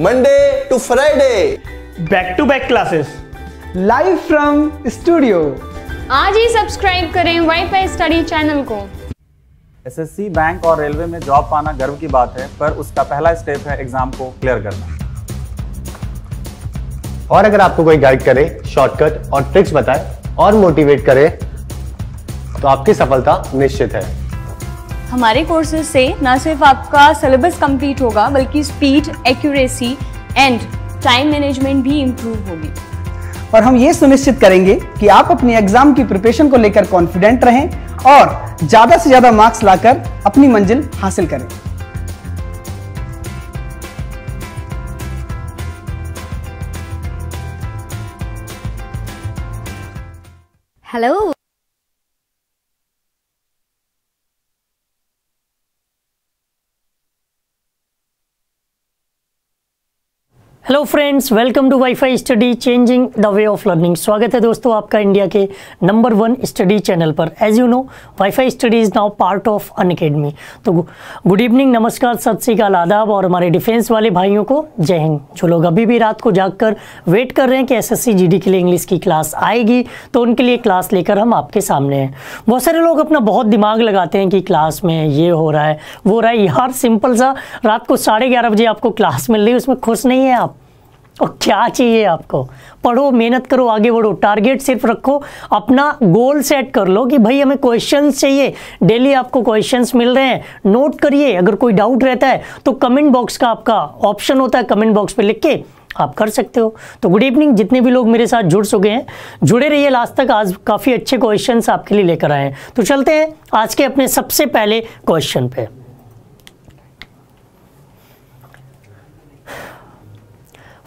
Monday to Friday back to back classes live from studio आज ही subscribe करें WiFi study channel को। SSC bank और railway में जॉब पाना गर्व की बात है पर उसका पहला स्टेप है एग्ज़ाम को क्लियर करना। और अगर आपको कोई गाइड करे शॉर्टकट और ट्रिक्स बताए और मोटिवेट करे तो आपकी सफलता निश्चित है। हमारे कोर्सेज से न सिर्फ़ आपका सिलेबस कंप्लीट होगा बल्कि speed accuracy and time management भी इम्प्रूव होगी और हम ये सुनिश्चित करेंगे कि आप अपनी एग्ज़ाम की प्रिपरेशन को लेकर कॉन्फिडेंट रहें और ज़्यादा से ज़्यादा मार्क्स लाकर अपनी मंजिल हासिल करें Hello. Hello friends welcome to WiFi study changing the way of learning स्वागत है दोस्तों आपका इंडिया के नंबर वन स्टडी चैनल पर as you know WiFi study is now part of Unacademy तो गुड इवनिंग नमस्कार सत श्रीकाल आदाब और हमारे डिफेंस वाले भाइयों को जय हिंद जो लोग अभी भी रात को जागकर वेट कर रहे हैं कि एसएससी जीडी के लिए इंग्लिश की क्लास आएगी तो उनके लिए क्लास लेकर हम आपके सामने हैं बहुत सारे लोग अपना बहुत दिमाग लगाते हैं कि क्लास में ये हो रहा है वो रहा है यार सिंपल सा रात को साढ़े बजे आपको क्लास मिल रही है उसमें खुश नहीं है आप और क्या चाहिए आपको? पढ़ो, मेहनत करो, आगे बढ़ो टारगेट सिर्फ़ रखो, अपना गोल सेट कर लो कि भाई हमें क्वेश्चंस चाहिए। डेली आपको क्वेश्चंस मिल रहे हैं। नोट करिए, अगर कोई डाउट रहता है तो कमेंट बॉक्स का आपका ऑप्शन होता है कमेंट बॉक्स पे लिख के आप कर सकते हो। तो गुड इवनिंग जितने भी लोग मेरे साथ जुड़ चुके हैं, जुड़े रहिए। लास्ट तक आज काफ़ी अच्छे क्वेश्चंस आपके लिए लेकर आए हैं। तो चलते हैं आज के अपने सबसे पहले क्वेश्चन पे।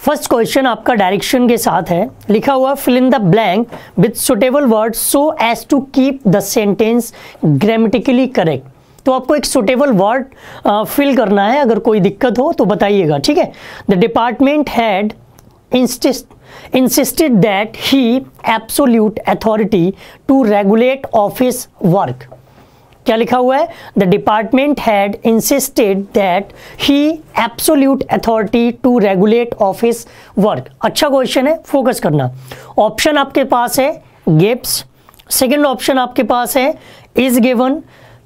फ़र्स्ट क्वेश्चन आपका डायरेक्शन के साथ है। लिखा हुआ fill in the blank with suitable word so as to keep the sentence grammatically correct तो आपको एक सुटेबल वर्ड फिल करना है। अगर कोई दिक्कत हो तो बताइएगा, ठीक है? The department had insisted that he absolute authority to regulate office work. क्या लिखा हुआ है? The department had insisted that he absolute authority to regulate office work अच्छा क्वेश्चन है फोकस करना। ऑप्शन आपके पास है गिप्स सेकेंड ऑप्शन आपके पास है इज़ गिवन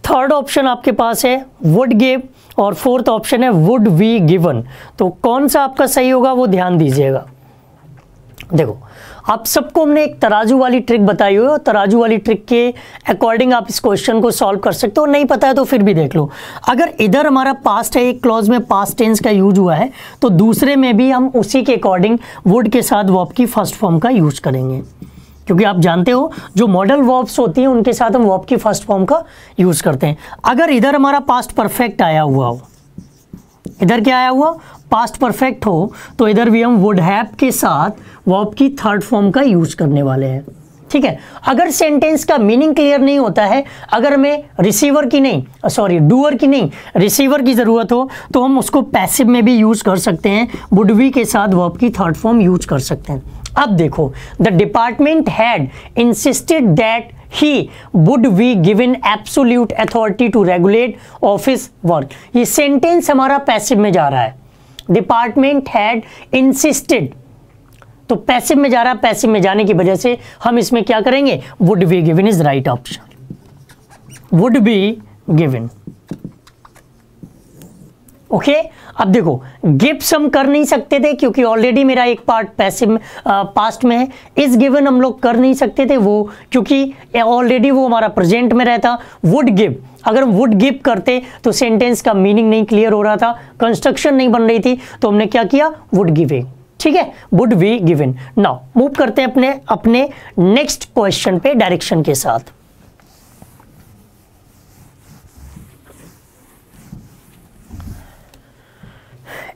थर्ड ऑप्शन आपके पास है वुड गिव और फोर्थ ऑप्शन है वुड वी गिवन तो कौन सा आपका सही होगा, वो ध्यान दीजिएगा। देखो आप सबको हमने एक तराजू वाली ट्रिक बताई हुई है और तराजू वाली ट्रिक के अकॉर्डिंग आप इस क्वेश्चन को सॉल्व कर सकते हो। नहीं पता है तो फिर भी देख लो। अगर इधर हमारा पास्ट है, एक क्लॉज में पास्ट टेंस का यूज़ हुआ है तो दूसरे में भी हम उसी के अकॉर्डिंग वुड के साथ वॉप की फ़र्स्ट फॉर्म का यूज़ करेंगे। क्योंकि आप जानते हो, जो मॉडल वॉप्स होती हैं, उनके साथ हम वॉप की फ़र्स्ट फॉर्म का यूज़ करते हैं। अगर इधर हमारा पास्ट परफेक्ट आया हुआ हो, इधर क्या आया हुआ? पास्ट परफेक्ट हो तो इधर भी हम वुड हैव के साथ वर्ब की थर्ड फॉर्म का यूज़ करने वाले हैं। ठीक है? अगर सेंटेंस का मीनिंग क्लियर नहीं होता है, अगर हमें रिसीवर की नहीं सॉरी डूअर की नहीं रिसीवर की ज़रूरत हो तो हम उसको पैसिव में भी यूज़ कर सकते हैं वुड वी के साथ वर्ब की थर्ड फॉर्म यूज़ कर सकते हैं। अब देखो the department had insisted that he would be given absolute authority to regulate office work ये सेंटेंस हमारा पैसिव में जा रहा है। डिपार्टमेंट हैड इंसिस्टेड तो पैसे में जा रहा, पैसिव में जाने की वजह से हम इसमें क्या करेंगे? Would be given is right option would be given okay okay? अब देखो गिफ्ट हम कर नहीं सकते थे क्योंकि ऑलरेडी मेरा एक पार्ट पैसिव पास्ट में है। इस गिवन हम लोग कर नहीं सकते थे वो, क्योंकि ऑलरेडी वो हमारा प्रेजेंट में रहता। वुड गिव अगर हम वुड गिव करते तो सेंटेंस का मीनिंग नहीं क्लियर हो रहा था। कंस्ट्रक्शन नहीं बन रही थी तो हमने क्या किया? वुड गिविंग ठीक है? Would be given now move करते हैं अपने अपने नेक्स्ट क्वेश्चन पे डायरेक्शन के साथ।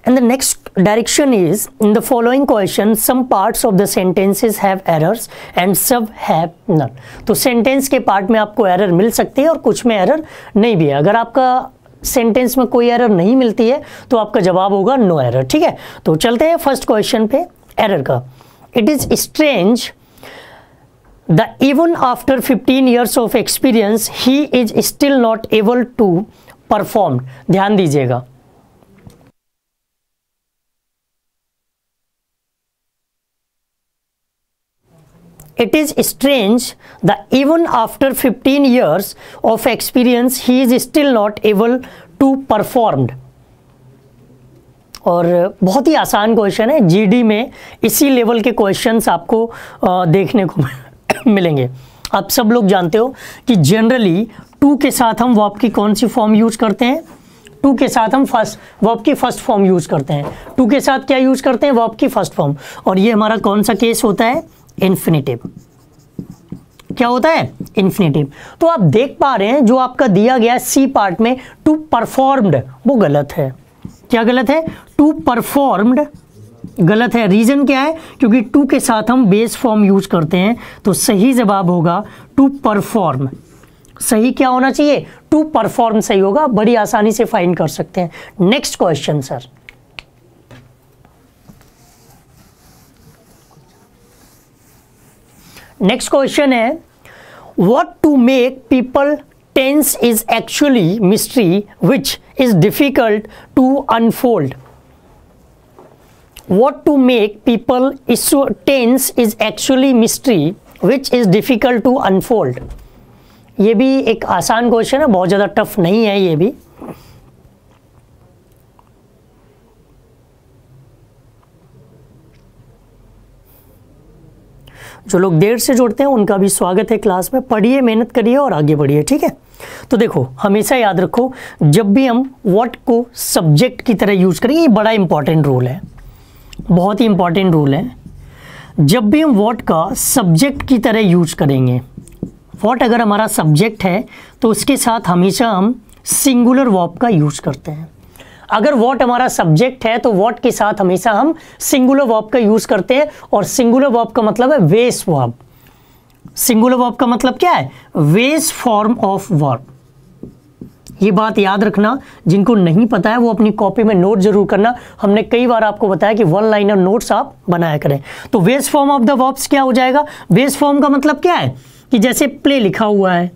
And the next direction is in the following question some parts of the sentences have errors and some have none तो sentence के part में आपको error मिल सकती है और कुछ में error नहीं भी है अगर आपका सेंटेंस में कोई एरर नहीं मिलती है तो आपका जवाब होगा नो एरर ठीक है तो चलते हैं फ़र्स्ट क्वेश्चन पे एरर का it is strange the even after 15 years of experience he is still not able to perform ध्यान दीजिएगा it is strange that even after 15 years of experience, he is still not able to performed और बहुत ही आसान question है। GD में इसी level के questions आपको देखने को मिलेंगे। आप सब लोग जानते हो कि जनरली टू के साथ हम वर्ब की कौन सी फॉर्म यूज़ करते हैं? टू के साथ हम फ़र्स्ट वर्ब की फ़र्स्ट फॉर्म यूज़ करते हैं। टू के साथ क्या यूज़ करते हैं? वर्ब की फ़र्स्ट फॉर्म और ये हमारा कौन सा केस होता है? इन्फिनेटिव क्या होता है? इन्फिनेटिव तो आप देख पा रहे हैं, जो आपका दिया गया सी पार्ट में टू परफॉर्म्ड वो गलत है। क्या गलत है? टू परफॉर्म्ड गलत है। रीजन क्या है? क्योंकि टू के साथ हम बेस फॉर्म यूज़ करते हैं तो सही जवाब होगा टू परफॉर्म सही क्या होना चाहिए? टू परफॉर्म सही होगा। बड़ी आसानी से फाइंड कर सकते हैं। Next question sir next question है what to make people tense is actually mystery which is difficult to unfold what to make people is tense is actually mystery which is difficult to unfold ये भी एक आसान question है, बहुत ज़्यादा tough नहीं है ये भी। जो लोग देर से जुड़ते हैं, उनका भी स्वागत है क्लास में। पढ़िए, मेहनत करिए और आगे बढ़िए, ठीक है? तो देखो, हमेशा याद रखो, जब भी हम व्हाट को सब्जेक्ट की तरह यूज़ करेंगे ये बड़ा इंपॉर्टेंट रूल है। बहुत ही इंपॉर्टेंट रूल है। जब भी हम व्हाट का सब्जेक्ट की तरह यूज़ करेंगे व्हाट अगर हमारा सब्जेक्ट है तो उसके साथ हमेशा हम सिंगुलर वॉप का यूज़ करते हैं। अगर वॉट हमारा सब्जेक्ट है तो वॉट के साथ हमेशा हम सिंगुलर वर्ब का यूज़ करते हैं, और सिंगुलर वर्ब का मतलब है वेस वर्ब सिंगुलर वर्ब का मतलब क्या है? वेस फॉर्म ऑफ़ वर्ब ये बात याद रखना, जिनको नहीं पता है, वो अपनी कॉपी में नोट ज़रूर करना। हमने कई बार आपको बताया कि वन लाइनर नोट्स आप बनाया करें। तो वेस फॉर्म ऑफ़ द वर्ब्स क्या हो जाएगा? वेस फॉर्म का मतलब क्या है? कि जैसे प्ले लिखा हुआ है,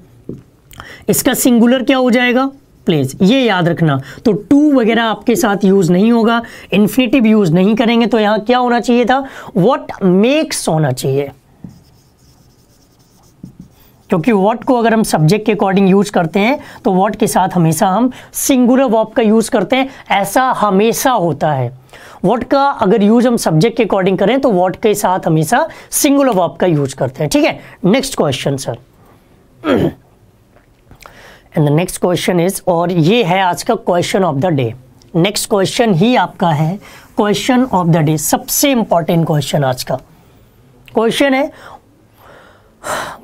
इसका सिंगुलर क्या हो जाएगा? प्लेस ये याद रखना। तो टू वगैरह आपके साथ यूज़ नहीं होगा। इन्फिनेटिव यूज़ नहीं करेंगे तो यहाँ क्या होना चाहिए था? वॉट मेक्स होना चाहिए? क्योंकि वॉट को अगर हम सब्जेक्ट के अकॉर्डिंग यूज़ करते हैं तो वॉट के साथ हमेशा हम सिंगुलर वॉप का यूज़ करते हैं। ऐसा हमेशा होता है। वॉट का अगर यूज़ हम सब्जेक्ट के अकॉर्डिंग करें तो वॉट के साथ हमेशा सिंगुलर वॉप का यूज़ करते हैं। ठीक है? Next question sir and the next question is और ये है आज का question of the day next question ही आपका है. क्वेश्चन ऑफ़ द डे सबसे इंपॉर्टेंट क्वेश्चन आज का. क्वेश्चन है,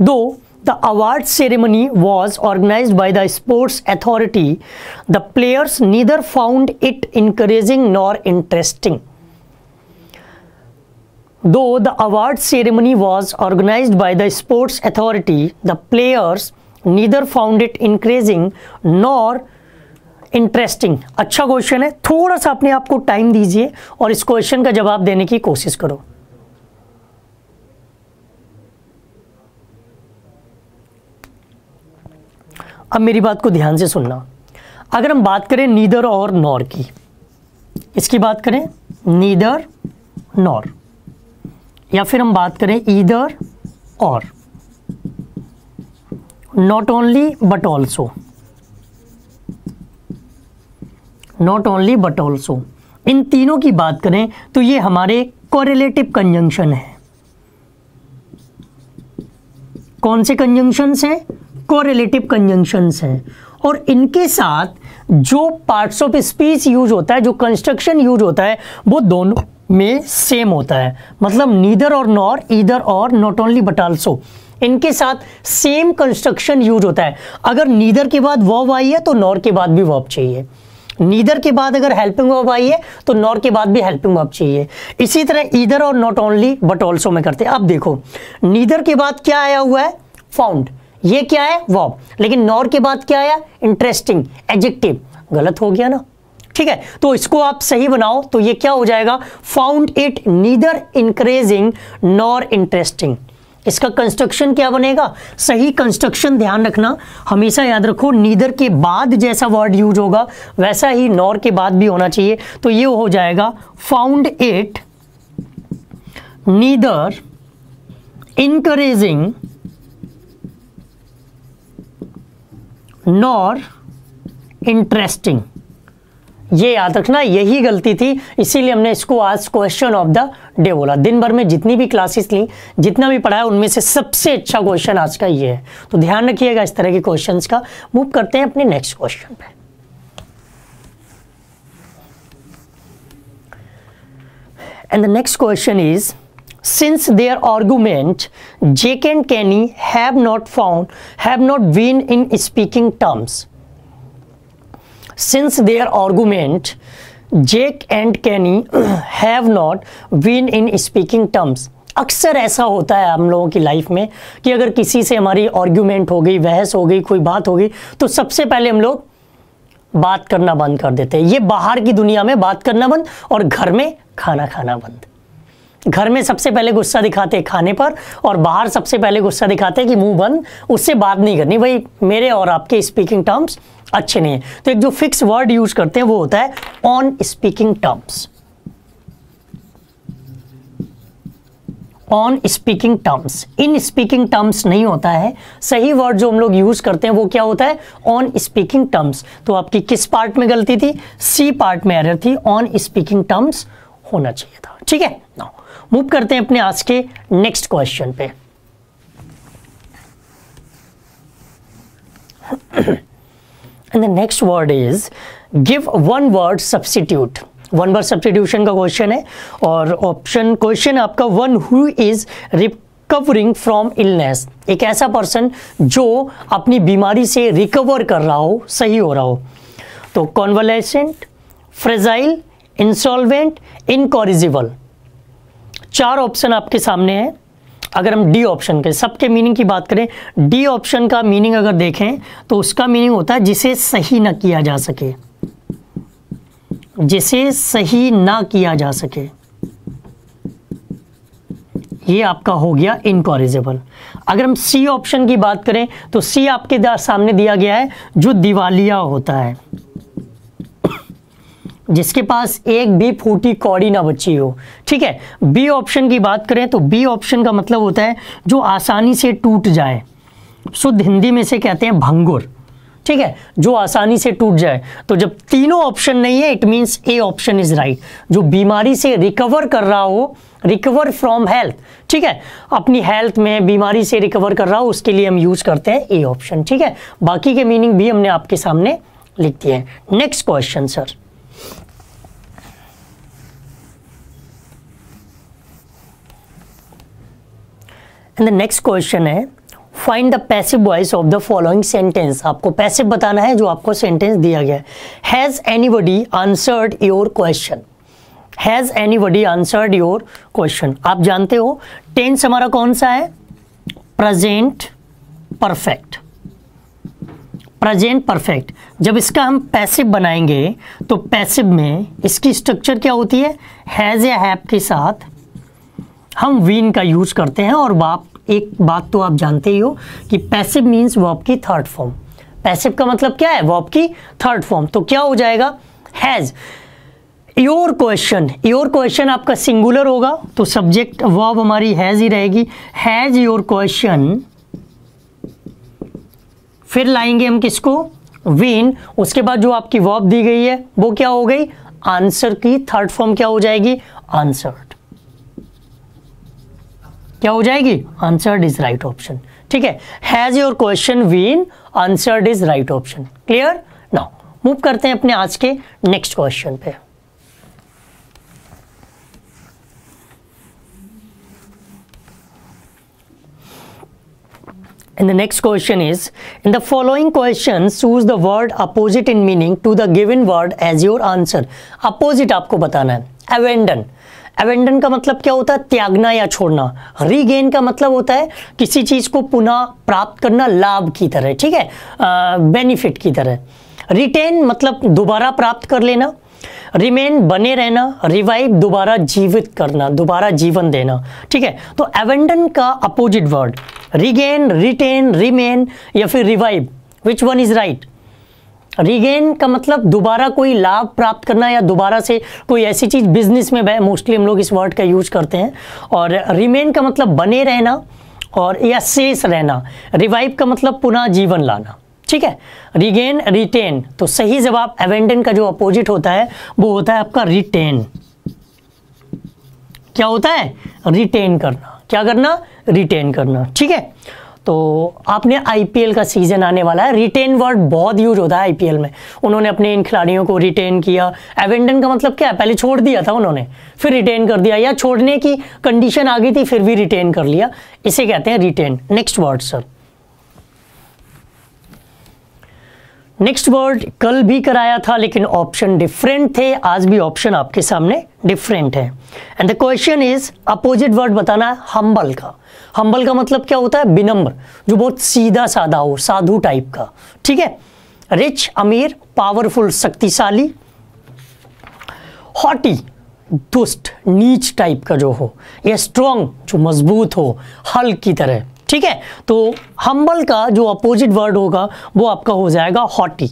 though the award ceremony was organise by the sports authority the players neither found it encouraging nor interesting though the award ceremony was organise by the sports authority the players neither found it increasing nor interesting अच्छा question है। थोड़ा सा अपने आप को time दीजिए और इस क्वेश्चन का जवाब देने की कोशिश करो। अब मेरी बात को ध्यान से सुनना। अगर हम बात करें नीदर और नॉर की, इसकी बात करें नीदर नॉर या फिर हम बात करें ईदर और not only but also. Not only, but also. इन तीनों की बात करें तो ये हमारे कोरिलेटिव कंजंक्शन है। कौन से कंजंक्शंस हैं? कोरिलेटिव कंजंक्शंस हैं। और इनके साथ जो पार्ट्स ऑफ़ स्पीच यूज़ होता है, जो कंस्ट्रक्शन यूज़ होता है, वो दोनों में सेम होता है। मतलब नीदर और नॉर ईदर और नॉट ओनली बट आल्सो इनके साथ सेम कंस्ट्रक्शन यूज़ होता है। अगर नीदर के बाद वॉब आई है तो नॉर के बाद भी वॉब चाहिए। नीदर के बाद अगर हेल्पिंग वर्ब आई है तो नॉर के बाद भी हेल्पिंग वर्ब चाहिए। इसी तरह ईदर और नॉट ओनली बट ऑल्सो में करते हैं। अब देखो नीदर के बाद क्या आया हुआ है? फाउंड ये क्या है? वर्ब लेकिन नॉर के बाद क्या आया? इंटरेस्टिंग एडजेक्टिव गलत हो गया ना? ठीक है तो इसको आप सही बनाओ तो ये क्या हो जाएगा? Found it neither encouraging nor interesting इसका कंस्ट्रक्शन क्या बनेगा? सही कंस्ट्रक्शन ध्यान रखना। हमेशा याद रखो नीदर के बाद जैसा वर्ड यूज़ होगा, वैसा ही नॉर के बाद भी होना चाहिए। तो ये हो जाएगा found it neither encouraging nor interesting ये याद रखना, यही गलती थी, इसीलिए हमने इसको आज क्वेश्चन ऑफ़ द डे बोला। दिन भर में जितनी भी क्लासेस ली, जितना भी पढ़ाया, उनमें से सबसे अच्छा क्वेश्चन आज का ये है। तो ध्यान रखिएगा इस तरह के क्वेश्चन का। मूव करते हैं अपने नेक्स्ट क्वेश्चन पे। And the next question is since their argument jake and kenny have not found, have not been in speaking terms, since their argument Jake and Kenny have not been in speaking terms अक्सर ऐसा होता है हम लोगों की life में कि अगर किसी से हमारी आर्ग्यूमेंट हो गई, बहस हो गई, कोई बात हो गई तो सबसे पहले हम लोग बात करना बंद कर देते हैं। ये बाहर की दुनिया में बात करना बंद और घर में खाना खाना बंद। घर में सबसे पहले गुस्सा दिखाते हैं खाने पर और बाहर सबसे पहले गुस्सा दिखाते हैं कि मुँह बंद, उससे बात नहीं करनी। भाई, मेरे और आपके स्पीकिंग टर्म्स अच्छे नहीं है। तो एक जो फिक्स वर्ड यूज़ करते हैं वो होता है on speaking terms on speaking terms in speaking terms नहीं होता है। सही वर्ड जो हम लोग यूज़ करते हैं वो क्या होता है? ऑन स्पीकिंग टर्म्स तो आपकी किस पार्ट में गलती थी? सी पार्ट में एरर थी। ऑन स्पीकिंग टर्म्स होना चाहिए था। ठीक है? नाउ मूव करते हैं अपने आज के नेक्स्ट क्वेश्चन पे। And the next word is give one word substitute one word substitution का क्वेश्चन है, और ऑप्शन क्वेश्चन आपका one who is recovering from illness एक ऐसा पर्सन जो अपनी बीमारी से रिकवर कर रहा हो, सही हो रहा हो। तो कॉन्वलेसेंट फ्रेजाइल इंसॉल्वेंट इनकॉरिजिबल चार ऑप्शन आपके सामने हैं। अगर हम डी ऑप्शन के सबके मीनिंग की बात करें डी ऑप्शन का मीनिंग अगर देखें तो उसका मीनिंग होता है जिसे सही ना किया जा सके। जिसे सही ना किया जा सके। ये आपका हो गया इनकॉरिजेबल अगर हम सी ऑप्शन की बात करें तो सी आपके सामने दिया गया है, जो दिवालिया होता है। जिसके पास एक भी फूटी कौड़ी ना बची हो, ठीक है? बी ऑप्शन की बात करें तो बी ऑप्शन का मतलब होता है जो आसानी से टूट जाए। शुद्ध हिंदी में से कहते हैं भंगुर, ठीक है? जो आसानी से टूट जाए। तो जब तीनों ऑप्शन नहीं है it means A option is right जो बीमारी से रिकवर कर रहा हो रिकवर फ्रॉम हेल्थ ठीक है? अपनी हेल्थ में बीमारी से रिकवर कर रहा हो, उसके लिए हम यूज़ करते हैं ए ऑप्शन ठीक है? बाकी के मीनिंग भी हमने आपके सामने लिख दिए हैं। Next question sir and the next question है find the passive voice of the following sentence आपको पैसिव बताना है जो आपको सेंटेंस दिया गया has anybody answered your question has anybody answered your question आप जानते हो टेंस हमारा कौन सा है? प्रेजेंट परफेक्ट प्रेजेंट परफेक्ट जब इसका हम पैसिव बनाएँगे तो पैसिव में इसकी स्ट्रक्चर क्या होती है? हैज़ या हैव के साथ हम वीन का यूज़ करते हैं और बाप एक बात तो आप जानते ही हो कि पैसिव मीन्स वर्ब की थर्ड फॉर्म पैसिव का मतलब क्या है? वॉप की थर्ड फॉर्म तो क्या हो जाएगा? Has your question your question आपका सिंगुलर होगा तो सब्जेक्ट वॉब हमारी हैज़ ही रहेगी. हैज़ योर क्वेश्चन फिर लाएँगे हम किसको? विन उसके बाद जो आपकी वॉब दी गई है, वो क्या हो गई? आंसर की थर्ड फॉर्म क्या हो जाएगी? आंसर्ड क्या हो जाएगी आंसर्ड इज़ राइट ऑप्शन ठीक है has your question been answered is right option clear now move करते हैं अपने आज के नेक्स्ट क्वेश्चन पे And the next question is In the following questions, choose the word opposite in meaning to the given word as your answer. Opposite आपको बताना है abandon. Abandon का मतलब क्या होता है? त्यागना या छोड़ना। रीगेन का मतलब होता है किसी चीज़ को पुनः प्राप्त करना लाभ की तरह, ठीक है? बेनिफिट की तरह। रिटेन मतलब दोबारा प्राप्त कर लेना। रिमेन बने रहना। रिवाइव दोबारा जीवित करना, दोबारा जीवन देना, ठीक है? तो एवेंडन का opposite word regain retain remain या फिर revive which one is right regain का मतलब दोबारा कोई लाभ प्राप्त करना या दोबारा से कोई ऐसी चीज़ बिज़नेस में मोस्टली हम लोग इस वर्ड का यूज़ करते हैं। और रिमेन का मतलब बने रहना और या शेष रहना। रिवाइव का मतलब पुनः जीवन लाना। ठीक है? रिगेन रिटेन तो सही जवाब एवेंडन का जो अपोजिट होता है, वो होता है आपका रिटेन क्या होता है? रिटेन करना। क्या करना? रिटेन करना। ठीक है? तो आपने आईपीएल का सीज़न आने वाला है। रिटेन वर्ड बहुत यूज़ होता है आईपीएल में। उन्होंने अपने इन खिलाड़ियों को रिटेन किया। एवेंडन का मतलब क्या है? पहले छोड़ दिया था उन्होंने, फिर रिटेन कर दिया। या छोड़ने की कंडीशन आ गई थी, फिर भी रिटेन कर लिया। इसे कहते हैं retain next word sir next word कल भी कराया था, लेकिन ऑप्शन डिफरेंट थे। आज भी ऑप्शन आपके सामने डिफरेंट है। And the question is opposite word बताना हम्बल का। हम्बल का मतलब क्या होता है? विनम्र, जो बहुत सीधा साधा हो, साधु टाइप का। ठीक है? रिच अमीर पावरफुल शक्तिशाली हॉटी दुष्ट, नीच टाइप का जो हो, या स्ट्रॉन्ग जो मज़बूत हो, हल की तरह। ठीक है? तो हम्बल का जो अपोजिट वर्ड होगा, वो आपका हो जाएगा हॉटी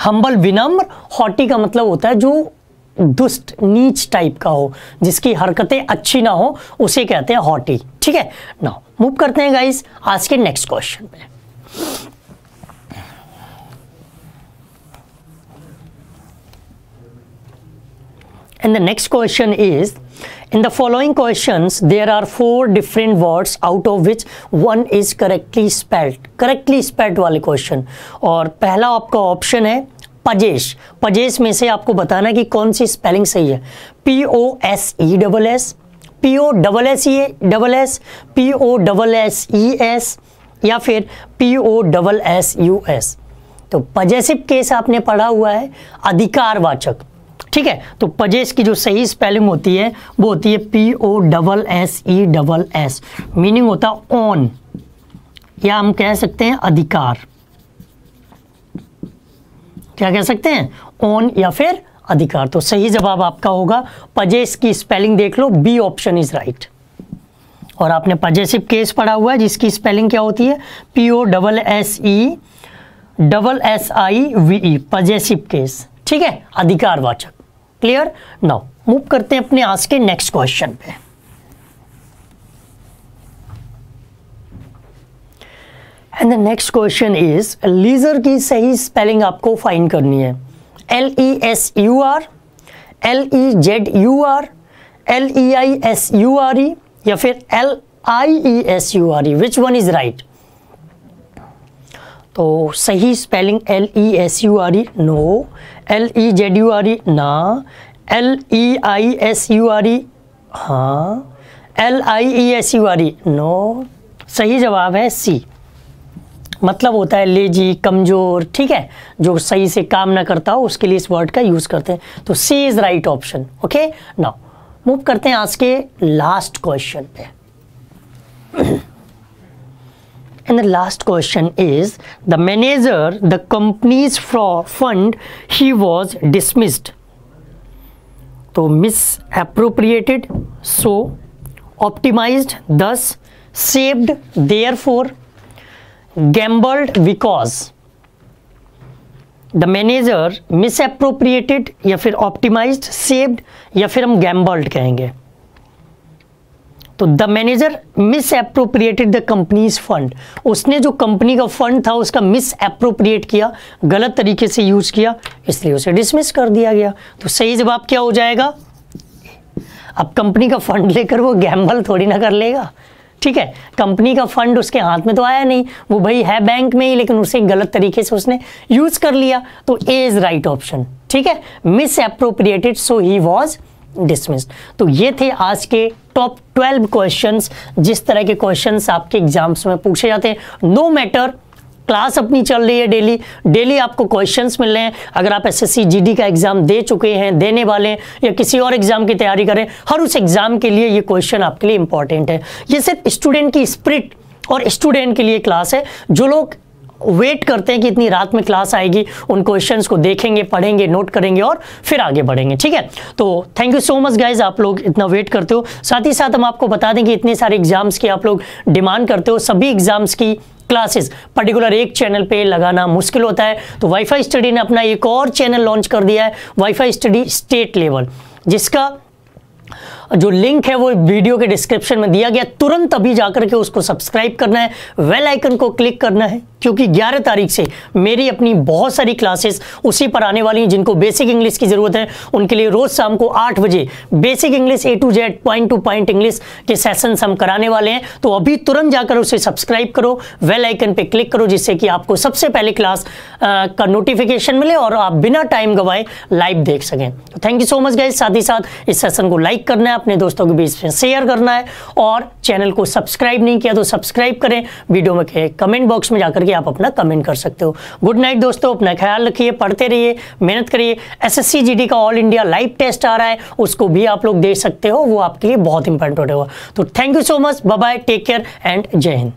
हम्बल विनम्र हॉटी का मतलब होता है जो दुष्ट, नीच टाइप का हो, जिसकी हरकतें अच्छी ना हो, उसे कहते हैं हॉटी ठीक है? ना मूव करते हैं गाइस आज के नेक्स्ट क्वेश्चन पे. And the next question is In the following questions, there are four different words out of which one is correctly spelled. Correctly spelled वाले question. और पहला आपका ऑप्शन है पजेश पजेश में से आपको बताना कि कौन सी स्पेलिंग सही है। P O S E double S P O double S E double S P O double S E S या फिर P O double S U S तो पजेसिव केस आपने पढ़ा हुआ है अधिकारवाचक। ठीक है? तो पजेस की जो सही स्पेलिंग होती है, वो होती है P O double S E double S meaning होता है ऑन या हम कह सकते हैं अधिकार। क्या कह सकते हैं? ऑन या फिर अधिकार। तो सही जवाब आपका होगा, पजेस की स्पेलिंग देख लो बी ऑप्शन इज़ राइट और आपने पजेसिव केस पढ़ा हुआ है, जिसकी स्पेलिंग क्या होती है? P O double S E double S I V E possessive case ठीक है? अधिकारवाचक। क्लियर नाउ मूव करते हैं अपने आज के नेक्स्ट क्वेश्चन पे। And the next question is leisure की सही स्पेलिंग आपको फाइंड करनी है। L E S U R L E Z U R L E I S U R E या फिर L I E S U R E which one is right तो सही spelling L E S U R E no L E Z U R E ना. L E I S U R E हाँ. L I E S U R E no सही जवाब है सी मतलब होता है लेजी, कमज़ोर, ठीक है? जो सही से काम ना करता हो, उसके लिए इस वर्ड का यूज़ करते हैं। तो C is right option okay now move करते हैं आज के लास्ट क्वेश्चन पे। And the last question is the manager, the company's fund, he was dismissed. तो misappropriated, so optimized, thus saved, therefore gambled because. The manager misappropriated या फिर optimised saved या फिर हम गैम्बल्ड कहेंगे तो the manager misappropriated the company's fund उसने जो कंपनी का फंड था, उसका मिस अप्रोप्रिएट किया, गलत तरीके से यूज़ किया, इसलिए उसे डिसमिस कर दिया गया। तो सही जवाब क्या हो जाएगा? अब कंपनी का फंड लेकर वो गैम्बल थोड़ी ना कर लेगा। ठीक है कंपनी का फंड उसके हाथ में तो आया नहीं। वो भाई है बैंक में ही, लेकिन उसे गलत तरीके से उसने यूज़ कर लिया। तो ए इज़ राइट ऑप्शन ठीक है misappropriated so he was dismissed तो ये थे आज के टॉप 12 क्वेश्चंस जिस तरह के क्वेश्चंस आपके एग्ज़ाम्स में पूछे जाते हैं नो मैटर क्लास अपनी चल रही है डेली डेली आपको क्वेश्चंस मिल रहे हैं। अगर आप एसएससी जीडी का एग्ज़ाम दे चुके हैं, देने वाले हैं, या किसी और एग्ज़ाम की तैयारी करें हर उस एग्ज़ाम के लिए ये क्वेश्चन आपके लिए इंपॉर्टेंट है। ये सिर्फ़ स्टूडेंट की स्प्रिट और स्टूडेंट के लिए क्लास है। जो लोग वेट करते हैं कि इतनी रात में क्लास आएगी, उन क्वेश्चंस को देखेंगे, पढ़ेंगे नोट करेंगे और फिर आगे बढ़ेंगे, ठीक है? तो thank you so much guys आप लोग इतना वेट करते हो। साथ ही साथ हम आपको बता दें कि इतने सारे एग्ज़ाम्स की आप लोग डिमांड करते हो। सभी एग्ज़ाम्स की क्लासेस पर्टिकुलर एक चैनल पे लगाना मुश्किल होता है। तो वाईफाई स्टडी ने अपना एक और चैनल लॉन्च कर दिया है वाईफाई स्टडी स्टेट लेवल जिसका जो लिंक है वो वीडियो के डिस्क्रिप्शन में दिया गया तुरंत अभी जाकर के उसको सब्सक्राइब करना है वेल आइकन को क्लिक करना है क्योंकि 11 तारीख से मेरी अपनी बहुत सारी क्लासेस उसी पर आने वाली हैं जिनको बेसिक इंग्लिश की ज़रूरत है। उनके लिए रोज़ शाम को 8 बजे basic English A to Z point to point English के सेशन हम कराने वाले हैं। तो अभी तुरंत जाकर उसे सब्सक्राइब करो वेल आइकन पर क्लिक करो जिससे कि आपको सबसे पहले क्लास आ, का नोटिफिकेशन मिले और आप बिना टाइम गवाए लाइव देख सकें। तो thank you so much guys साथ ही साथ इस सेशन को लाइक करना है अपने दोस्तों के बीच में शेयर करना है और चैनल को सब्सक्राइब नहीं किया तो सब्सक्राइब करें। वीडियो में कमेंट बॉक्स में जाकर के आप अपना कमेंट कर सकते हो। गुड नाइट दोस्तों, अपना ख्याल रखिए, पढ़ते रहिए, मेहनत करिए। एसएससी जीडी का ऑल इंडिया लाइव टेस्ट आ रहा है, उसको भी आप लोग दे सकते हो, वो आपके लिए बहुत इंपॉर्टेंट होगा। तो thank you so much bye take care and जय हिंद।